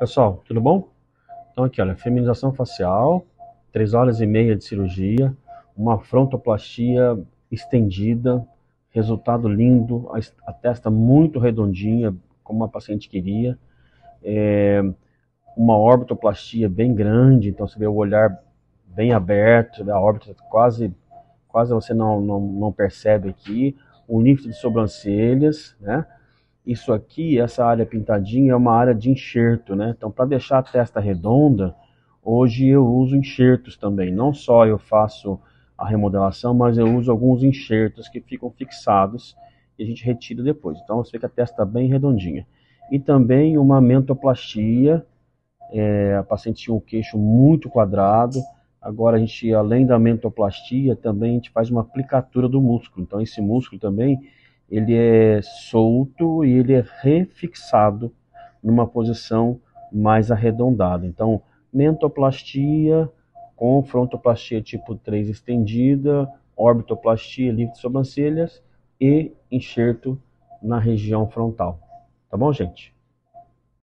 Pessoal, tudo bom? Então aqui, olha, feminização facial, 3 horas e meia de cirurgia, uma frontoplastia estendida, resultado lindo, a, testa muito redondinha, como a paciente queria, é, uma orbitoplastia bem grande, então você vê o olhar bem aberto, a órbita quase, quase você não, não, não percebe aqui, um lift de sobrancelhas, né? Isso aqui, essa área pintadinha, é uma área de enxerto, né? Então, para deixar a testa redonda, hoje eu uso enxertos também. Não só eu faço a remodelação, mas eu uso alguns enxertos que ficam fixados e a gente retira depois. Então, você que a testa bem redondinha. E também uma mentoplastia. É, a paciente tinha um queixo muito quadrado. Agora, a gente, além da mentoplastia, também a gente faz uma aplicatura do músculo. Então, esse músculo também ele é solto e ele é refixado numa posição mais arredondada. Então, mentoplastia com frontoplastia tipo 3 estendida, orbitoplastia, lift de sobrancelhas e enxerto na região frontal. Tá bom, gente?